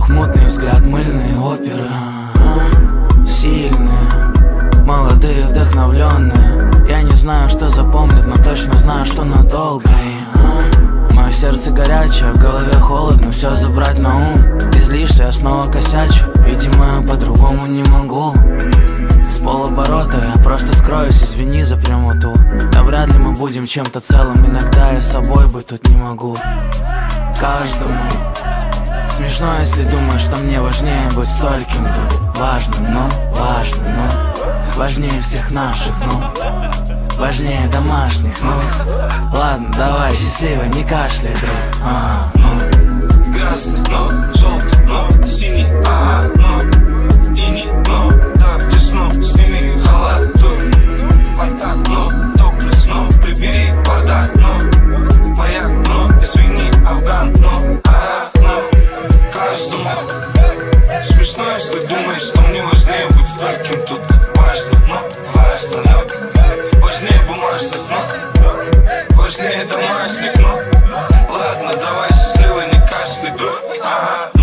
Вздох, мутный взгляд, мыльные оперы Сильные, молодые, вдохновленные. Я не знаю, что запомнят, но точно знаю, что надолго. И, Мое сердце горячее, в голове холодно Все забрать на ум. Излишься, я снова косячу Видимо, по-другому не могу. С полоборота я просто скроюсь Извини за прямоту. Да вряд ли мы будем чем-то целым Иногда я собой быть тут не могу. Каждому Смешно, если думаешь, что мне важнее быть стольким тут Важно, но важно, но Важнее всех наших, ну Важнее домашних, ну Ладно, давай, счастливо, не кашляй, друг а, ну. Красный, но желтый, но синий, дома Смешно, если думаешь, что мне важнее быть стойким Тут. Важно, но важно, но Важнее бумажных, но Важнее домашних, но Ладно, давай, счастливо, не кашляй, друг Ага,